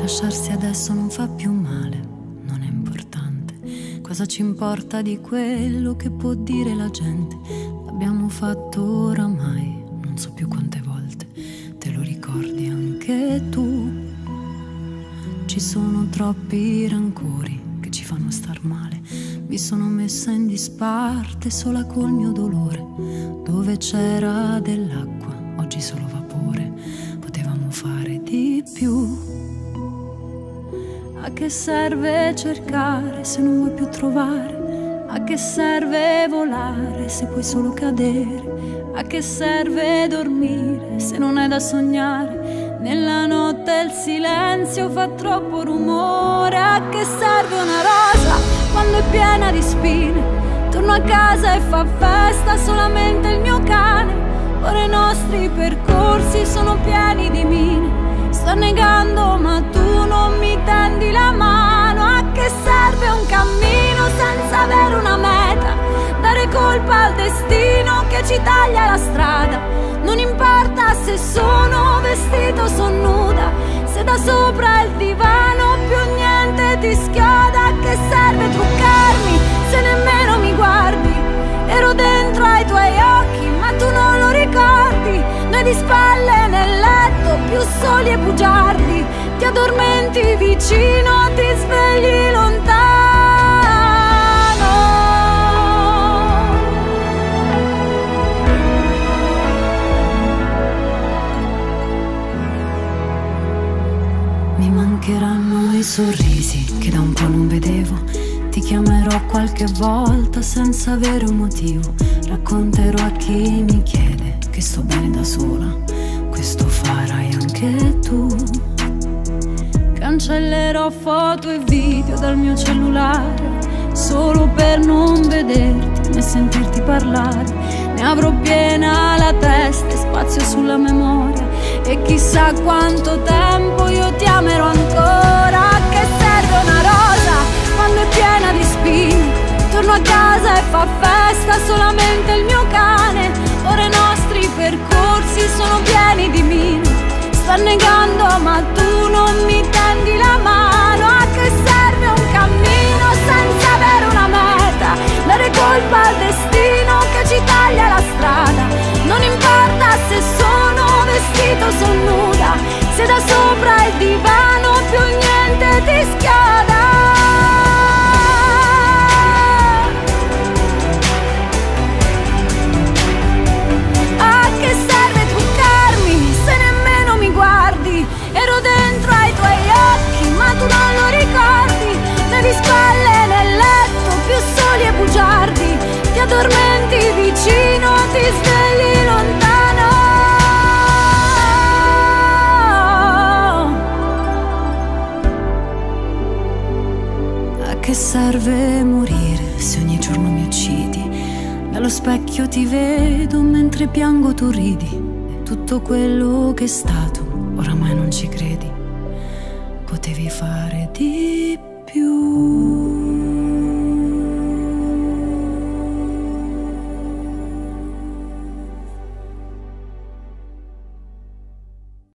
Lasciarsi adesso non fa più male, non è importante. Cosa ci importa di quello che può dire la gente? L'abbiamo fatto oramai, non so più quante volte. Te lo ricordi anche tu? Ci sono troppi rancori che ci fanno star male. Mi sono messa in disparte sola col mio dolore. Dove c'era dell'acqua, oggi solo vapore. Che serve cercare se non vuoi più trovare? A che serve volare se puoi solo cadere? A che serve dormire se non è da sognare? Nella notte il silenzio fa troppo rumore. A che serve una rosa quando è piena di spine? Torno a casa e fa festa solamente il mio cane. Ora i nostri percorsi sono pieni di mine. Sto negando non mi tendi la mano. A che serve un cammino senza avere una meta? Dare colpa al destino che ci taglia la strada. Non importa se sono vestito o sono nuda. Se da sopra il divano più niente ti schioda ti addormenti vicino, ti svegli lontano. Mi mancheranno i sorrisi che da un po' non vedevo. Ti chiamerò qualche volta senza avere un motivo. Racconterò a chi mi chiede che sto bene da sola. Questo farai Cancellerò foto e video dal mio cellulare Solo per non vederti né sentirti parlare. Ne avrò piena la testa e spazio sulla memoria E chissà quanto tempo io ti amerò ancora Che serve una rosa quando è piena di spine. Torno a casa e fa festa solamente il mio cane Ora i nostri percorsi sono pieni di mine. Sta negando bugiardi Ti addormenti vicino, ti svegli lontano A che serve morire se ogni giorno mi uccidi? Dallo specchio ti vedo mentre piango tu ridi Tutto quello che è stato, oramai non ci credi potevi fare di più.